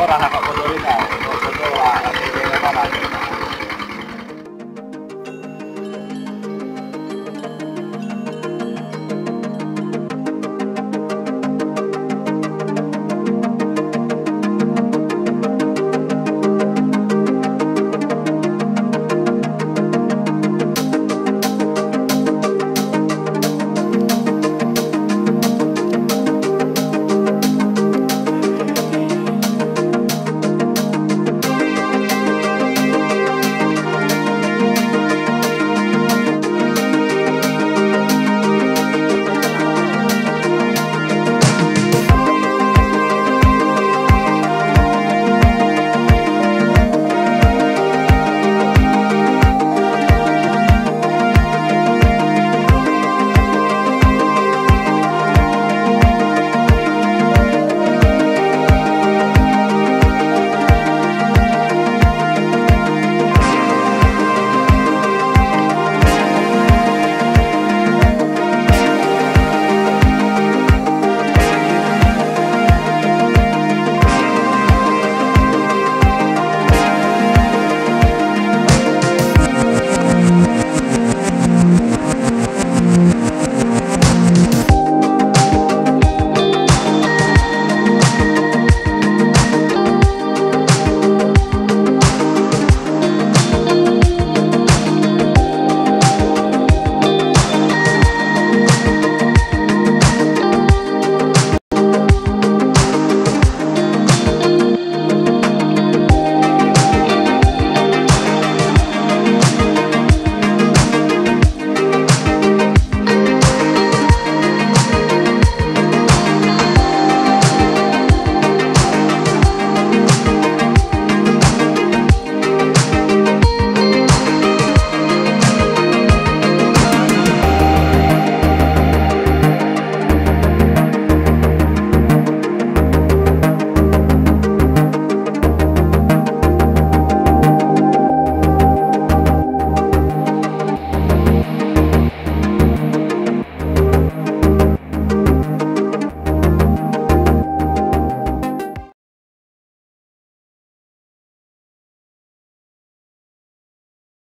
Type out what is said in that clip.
Ora ora kok foto ini.